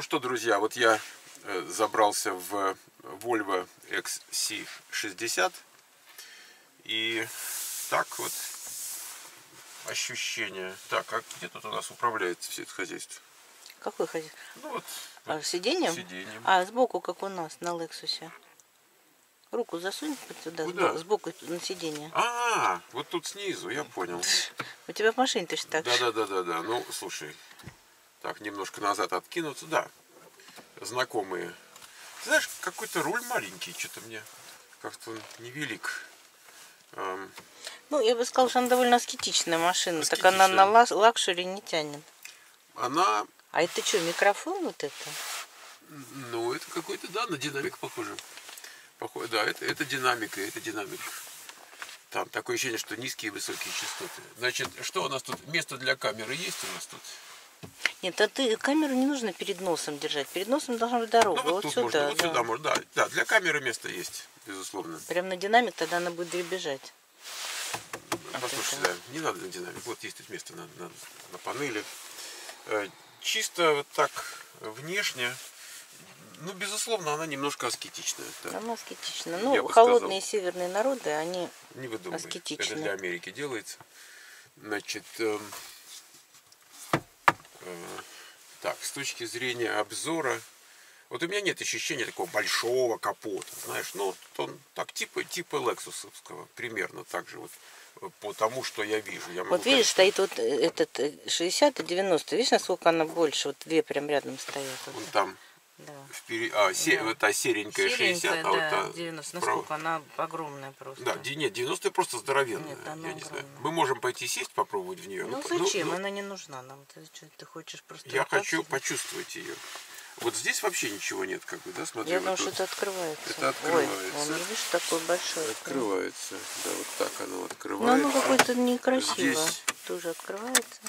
Ну что, друзья, вот я э, забрался в Volvo XC60 и так вот ощущение. Так, а где тут у нас управляется все это хозяйство? Какой хозяин? Ну вот, А, вот сиденьем? сиденьем. А, сбоку, как у нас на Лексусе. Руку засунь сюда, Куда? сбоку, на сиденье. А, вот тут снизу, я понял. У тебя в машине точно так Да, да, да, да, да. Ну, слушай, так немножко назад откинуться, да. Знакомые. Ты знаешь, какой-то руль маленький, что-то мне как-то он невелик. Ну, я бы сказала, что она довольно аскетичная машина. Так она Аскетичная. на luxury не тянет. Она, А это что, микрофон вот это? ну, это какой-то, да, на динамик похоже. Похоже, да, это, это динамика, это динамик. Там такое ощущение, что низкие и высокие частоты. Значит, что у нас тут? Место для камеры есть у нас тут? Нет, а ты камеру не нужно перед носом держать. Перед носом должна быть дорога. Ну, вот, вот сюда. можно, вот да. сюда можно, да. Да, для камеры место есть, безусловно. Прям на динамик, тогда она будет дребезжать. Послушай, это- да, не надо на динамик. Вот есть тут место на, на, на панели. Э, Чисто вот так внешне, ну, безусловно, она немножко аскетичная. да. Она аскетична. Я Ну, бы холодные северные народы, они Не выдумывай. Это аскетичная. для Америки делается. Значит, эм, так, с точки зрения обзора, вот у меня нет ощущения такого большого капота, знаешь, ну, вот он так, типа, типа Лексусовского, примерно так же вот, э, по тому, что я вижу. Я могу, Вот видишь, конечно, стоит вот э, этот э, 60 и 90. Видишь, насколько она больше? Вот две прям рядом стоят. Вот. вон там Да. впереди, а, се- Да. вот та серенькая 60, а вот да, та 90. справа. Насколько она огромная просто. Да, нет, 90 просто здоровенная. Нет, она я не знаю. огромная. Мы можем пойти сесть, попробовать в нее. Ну по- зачем? ну, Она не нужна нам. Ты, что, ты хочешь просто... Я вот так хочу почувствовать ее. Вот здесь вообще ничего нет, как бы, да, смотри. Я вот думаю, что тут это открывается. Это Ой, открывается. он, видишь, такой большой. Открывается. Да, вот так оно Ну, открывается. оно какое-то некрасиво. Здесь. Тоже открывается.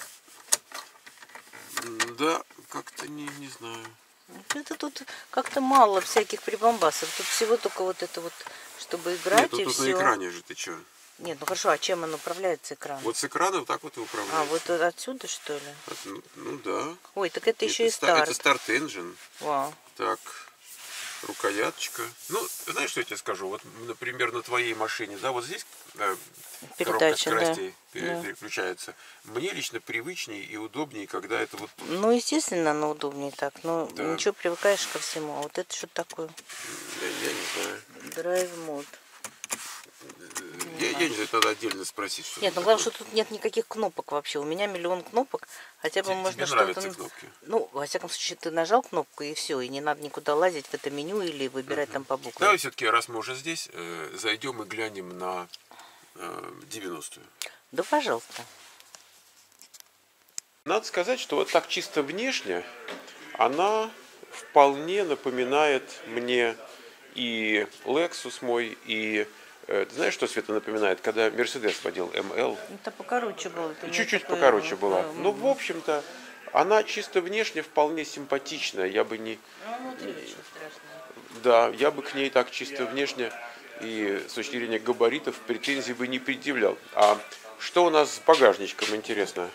Да, как-то не, не знаю. Это тут как-то мало всяких прибамбасов. Тут всего только вот это вот, чтобы играть Нет, ну и тут все. на экране же ты что? Нет, ну хорошо, а чем он управляется экран? Вот с экрана вот так вот и А, управляется. вот отсюда что ли? От- ну, ну да. Ой, так это еще и ста- старт. Это старт engine. Вау. Так, рукояточка. Ну, знаешь, что я тебе скажу? Вот, например, на твоей машине, да, вот здесь э, коробка Передача, да. скоростей Да. переключается. Мне лично привычнее и удобнее, когда это вот. Ну, естественно, оно удобнее так. Но Да. ничего, привыкаешь ко всему. А вот это что такое? Я, я не знаю. Драйв знаю, надо отдельно спросить, что Нет, ну главное, что тут нет никаких кнопок вообще. У меня миллион кнопок. Хотя бы Те- можно тебе что-то... кнопки? Ну, во всяком случае, ты нажал кнопку и все, и не надо никуда лазить в это меню или выбирать там по буквам. Давай все-таки, раз мы уже здесь, э, зайдем и глянем на э, 90-ю. Да, пожалуйста. Надо сказать, что вот так чисто внешне она вполне напоминает мне и Lexus мой, и ты знаешь, что Света напоминает, когда Mercedes водил ML? Это покороче было. Чуть-чуть покороче была. э, Ну, в общем-то, она чисто внешне вполне симпатичная. Я бы не... Ну. Да, я бы к ней так чисто внешне и с точки зрения габаритов претензий бы не предъявлял. А что у нас с багажничком, интересно?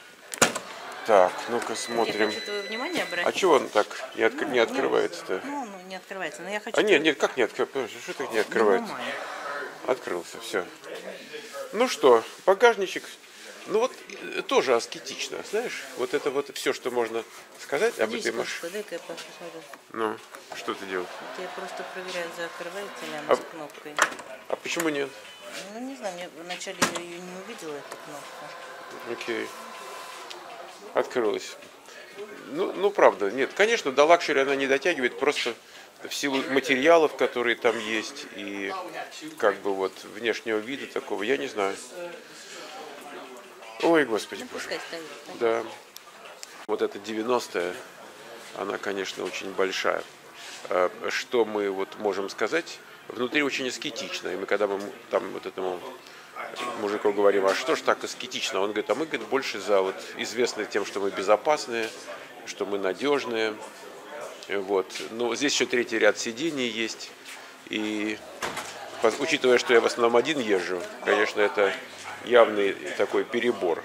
Так, ну-ка Я смотрим. хочу твое внимание обратить. А чего он так не, откр- не Ну, открывается-то? Ну, ну, не открывается. Но я хочу... А нет, нет, как не открывается? Что так не открывается? ломай. Открылся, все. Ну что, багажничек, ну вот э, тоже аскетично, знаешь? Вот это вот все, что можно сказать об этой машине. я посмотрю. Ну, что ты делаешь? Вот я просто проверяю, закрывается ли она А- с кнопкой. А почему нет? Ну, не знаю, я вначале я ее не увидела, эту кнопку. Окей. Открылась. Ну, ну, правда, нет. Конечно, до luxury она не дотягивает, просто в силу материалов, которые там есть, и как бы вот внешнего вида такого, я не знаю. Ой, господи Ну, боже. Да. Вот эта 90-я, она, конечно, очень большая. А Что мы вот можем сказать? Внутри очень аскетично. И мы когда мы там вот этому мужику говорим, а что ж так аскетично? Он говорит, а мы говорит, больше за вот известны тем, что мы безопасные, что мы надежные. Вот. Но здесь еще третий ряд сидений есть. И учитывая, что я в основном один езжу, конечно, это явный такой перебор.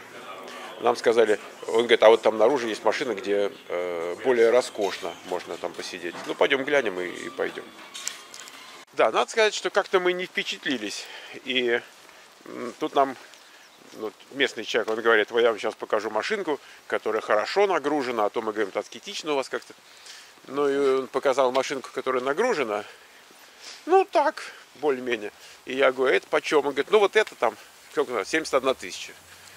нам сказали, он говорит, а вот там наружу есть машина, где э, более роскошно можно там посидеть. Ну, пойдем глянем и, и пойдем. Да, надо сказать, что как-то мы не впечатлились. И тут нам ну, местный человек, он говорит, я вам сейчас покажу машинку, которая хорошо нагружена, а то мы говорим, аскетично у вас как-то. Ну, и он показал машинку, которая нагружена. Ну, так, более-менее. И я говорю, это почем? Он говорит, ну, вот это там, сколько, надо, 71 тысяча.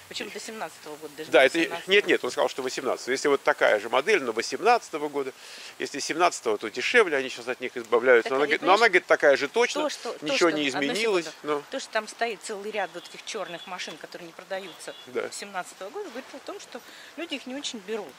Почему до 17 года даже? Да, это 17-го. нет, нет, он сказал, что 18. Если вот такая же модель, но 18 года, если 17 то дешевле, они сейчас от них избавляются. Так Но она, говорит, но она говорит, такая же точно, То, что, то, ничего что- не изменилось. Ну, То, что там стоит целый ряд вот этих черных машин, которые не продаются Да. с 17 года, говорит о том, что люди их не очень берут.